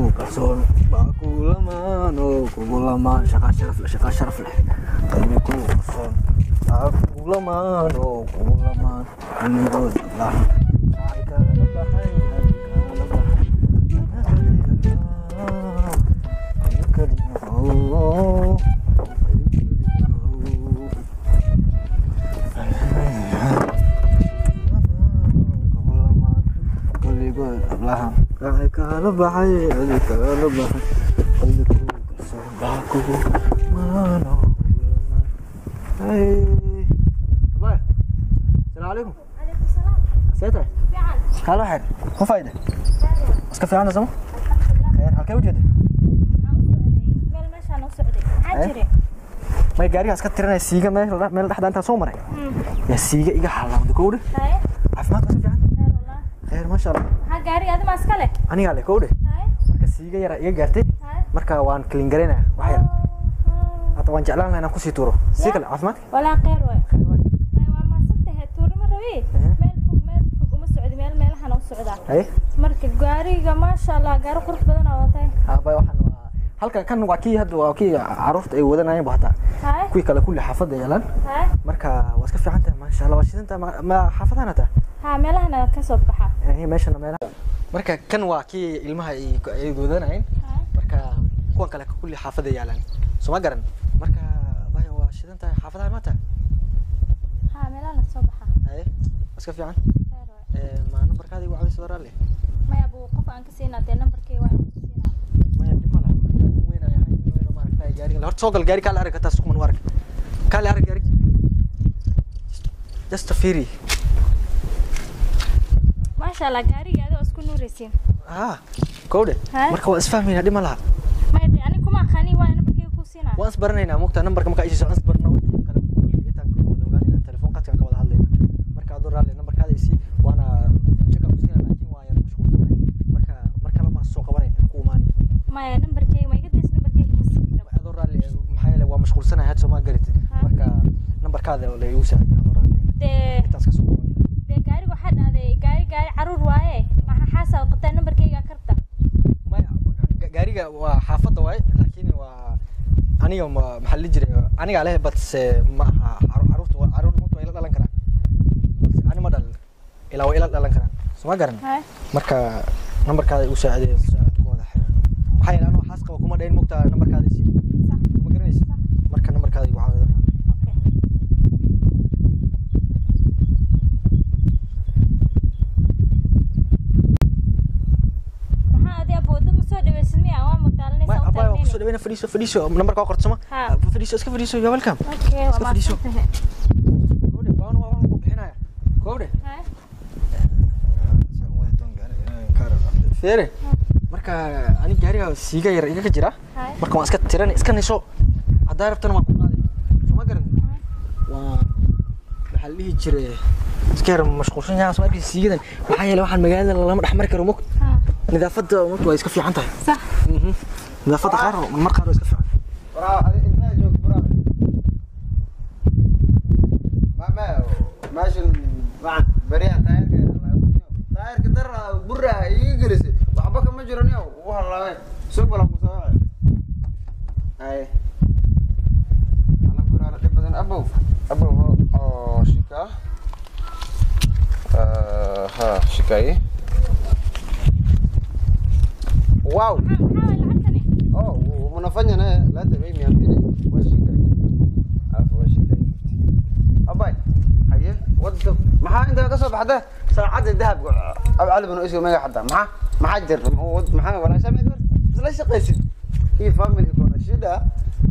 aduh kasur baku lama no kubu lama syaka syarf lah syaka syarf ku kasur baku lama no kubu lama ini kala baxay cid kala baxay cid kasoo baakugu maano باي السلام عليكم. عليكم السلام. سيتها كالو حير كو فايدة؟ اسكا في عنا زمو خير هالكي كيف ميل نعم، ماشي أنا سعودي. إيه؟ عاجري. ما يقاري اسكا ترنا السيجا ميل ميل تحت أنت سومري يا السيجا ايجا حلا ودكوري إيه؟ عفمات khayr maasha leh? Anigaa le kowdhe marka siiga yara iga gaartay. Marka waan kalin garaynaya wax yar. Hadda waan jeclaan lahaa inaan ku sii tuuro. Sii kale caafimaadka walaa khayr waay. Waa maasantahay tuurima rabi meel fog meel fog uma socdi meel meelahan u socdaa. Marka gaariga maasha allah gaari qurux badan oo watay abay waxaan waa halkan kan waa kii hadda waa kii carruurta ay wadanayeen bu hataa. Kuwii kale kulli xaafadda yeelaan marka waa iska fiican tahay maasha allah waa shidantahay ma ma xaafadahan hataa Eh, marka kan waa kii ilmaha ay haye marka kuwan kale kulli xaafada yaalaan. Soo ma garan? Marka bay waa shidan tahay. Xaafadaha maanta? Waa iska fiican. Eh, ma numbarkaada igu cawisa waraale maya qof aan ka siinaa dee nambarkay waa maya dhib ma laha. Nin weyn ay ahay nin weyn oo maaragtay gaariga horta soo gal gaari kaale arag hataa sukuman u arag. Kaale arag gaari just a firi maasha allah gaariga adoo isku nuuraysiin ah kowdhe marka waa isfahmayna dhib ma laha maya ani kuma aqaani waa nambarkay ku siinaa waan isbaranaynaa mogtaa nambarka markaa ishiiso aan ogaanayna telefoon qadkaan ka wada hadlayna marka adoo raalle nambarkaada isii waana jaka kusiina laakiin waa yar mashquulsanahay marka mar kale maan soo qabanayna ku imaani maya nambarkay ma iga days nambarkay kuma siin kara adoo raalle maxaa yeele waa mashquulsanahay had soo ma garatid marka nambarkaada la igu saaciday adoo raalle dee intaas ka soo qabanay dee gaariga waxaa dhahday gaari gaari carruur waaye maxaa xaasaa qabtaa nambarkayga karta maya ga- gaariga waa xaafadda waaye laakiin waa aniga ma maxaa la jiray anigaa leh balse ma aha caru- carruurta carruur mugta waa ila dhalan karaan. Balse ani ma dhalin ilaa waa ila dhalan karaan. Soo ma garan. Marka nambarkaada igu saaciday saacad ku wada xiran maxaa yeele anoo xaas qaba kuma dhayn mugta nambarkaada sax. Ma garanaysa marka nambarkaada igu caawida okay maxaa adi aboodad ma soo dhaweysid miya waa magtaalanaysa taagnayna dhaweyna fadhiiso fadhiiso nambarka qortsama Ha. fadhiiso iska fadhiiso yo welcome. Okay iska fadhiiso. kowdhe baan waa waan ku bixinaya haye feere marka ani gaariga siiga yar iga jira marka waan iska tiran iska niso haddaa rabtana waan ku qaaday soo ma garan waa maxaa la dhihi jiray iska yar mashquulsan yahay soo arkay siigadan maxaa yeele waxaan magaalada lama dhex mari karo mog ummaddu waa iska fiican tahay لا فتح غير المرقى لو يسكف راه الماجوك براه ما ما ماشي. مع بريا طاير كدر برا يجلس. وحبك ما جرني والله وين؟ سوق ولا مصاب أي. أنا برا لك بدن أبو. أبو أو شيكا. آه ها شيكاي إيه؟ واو. Unafanya naye labda bei mia mbili washika alafu washika abay haye wada maxaa inta ka soo baxda saacadda dahabka abcali banu isga maga xataa maxaa maxaa jir maxaa walaasha meed isla shaqaysid hii family kona shida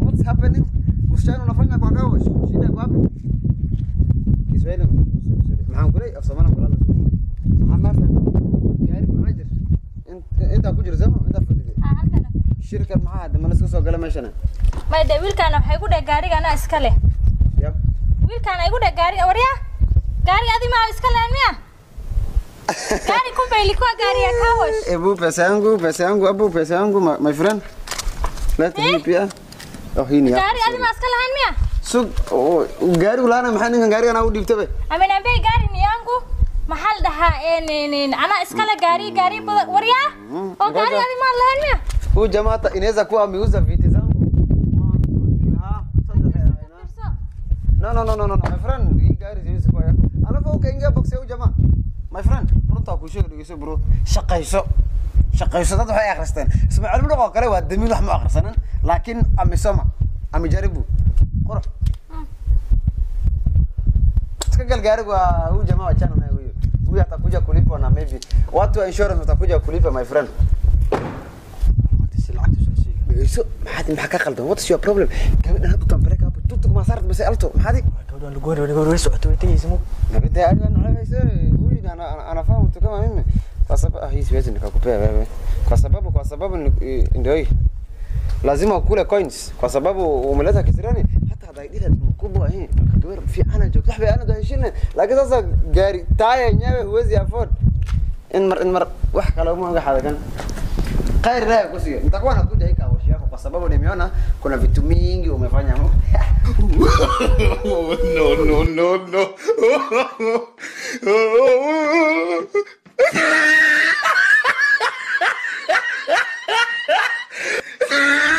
what's happening msichana unafanya kwa kawa shida kwa wapi Kiswahili maxaan kulay af Soomaali kulala maxaa ma fahmin gaari maxaa jir inta ku jir zama inta ah halkan shirkan maxaa hadda mana iska soo gala meeshana? May de wiilkaana waxay ku dheh gaariga anaa iska leh. Yab wiilkaana igu dheh gaariga warya? Gaariga adi maa iska lehen miya? Gaari kumbe ilikuwa gari ya kawash Ebu pesa yangu, pesa yangu, abu pesa yangu, my, friend. Leta hii pia. Oh, hii ni yako. gari adi maa iska lehen miya? Sug, oh, gari ulana maxaa ninkan gaarigan u dhiibtay be? ameniambia hii gari ni yangu maxaa la dhahaa eh, anaa iska leh gaari gaari badan warya? Oo gaari ngoja. adi maa lehen miya Huyu jamaa hata inaweza kuwa ameuza viti zangu. No, no, no, no, no, my friend, hii gari siwezi kwa yako. Alafu ukaingia box ya huyu jamaa. My friend, runta ku sheeg dhigeyso bro. Shaqayso. Shaqayso dad waxay akhristeen. Isma cilmi dhaqo kale waa damiin wax ma akhrisanan, laakiin amesoma, amejaribu. Qoro. Iska gal gaarigu waa huyu jamaa wachana naye huyu. Huyu atakuja kulipa na maybe watu wa insurance watakuja kulipa my friend. يقول لك أنا أنا أنا أنا أنا أنا لازم أقوله كوينز، كسببه وملتها كسراني. حتى هذا يديها مكبوة هين، كدور في أنا جوك. تحب أنا ده شيلنا، لكن هذا جاري تاية نجابة وزي أفور، إن مر إن مر وح كلامه هذا كان، خير رأيك وسيا، متقوى أنا كده هيك sababu nimeona kuna vitu mingi umefanya no, no, no, no.